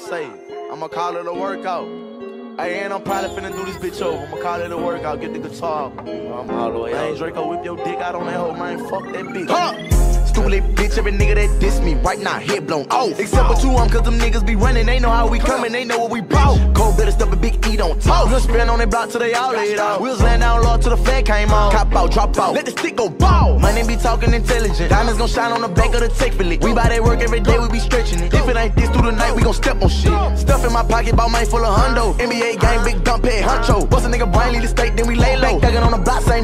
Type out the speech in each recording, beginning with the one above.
say. I'ma call it a workout. Hey, and I'm probably finna do this bitch over. I'ma call it a workout, get the guitar. I'm all the way out. Hey, Draco, whip your dick out on that hoe, man. Fuck that bitch. Huh! Stupid bitch, every nigga that diss me right now, head blown off. Except for two them, cause them niggas be running, they know how we coming, they know what we bout. Cold better stuff a big E don't talk. We'll spin on that block till they all laid out. We was laying down low till the fed came on. Cop out, drop out, let the stick go ball. Money be talking intelligent. Diamonds gon' shine on the back of the take fillet. We buy that work every day, we be stretching it. If it ain't this through the night, we gon' step on shit. Stuff in my pocket, bought money full of hundo. NBA gang, big dump head, huncho. Bust a nigga brain, the state, then we lay low. Thuggin' on the block, same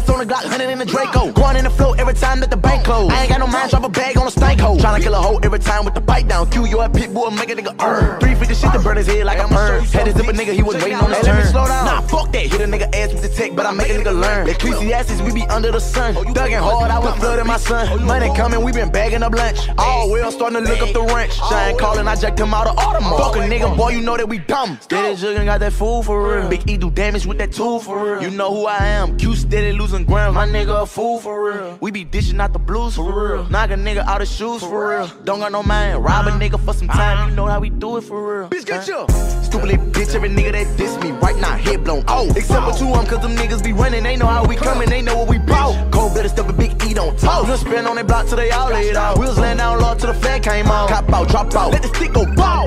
shots on the Glock, 100 in the Draco. Going in the flow every time that the bank close. I ain't got no mind, drop a bag on a stank hole. Tryna kill a hoe every time with the bite down. Q you a pit bull, make a nigga earn. 350 shit to burn his head like I'm earned. Had to zip a nigga, he was waiting on his turn. Slow down. Fuck that. Hit a nigga ass with the tech, but I make a nigga learn. Ecclesiastes, we be under the sun. Thugging hard, I was flooding my son. Money coming, we been bagging up lunch. All well starting to look up the wrench. Shine calling, I jacked him out of Audemars. Fuck a nigga, boy, you know that we dumb. Steady jugging, got that fool for real. Big E do damage with that tool for real. You know who I am. Q steady losing ground. My nigga a fool for real. We be dishing out the blues for real. Knock a nigga out of shoes for real. Don't got no mind. Rob a nigga for some time. You know how we do it for real. Bitch, get you. Stupid bitch, every nigga that diss me right now, head blown Except for two them, cause them niggas be running. They know how we coming, they know what we bout. Cold better stuff a big E don't talk. We'll spin on that block till they all laid out. Wheels land down low till the fed came out. Cop out, drop out, let the stick go ball.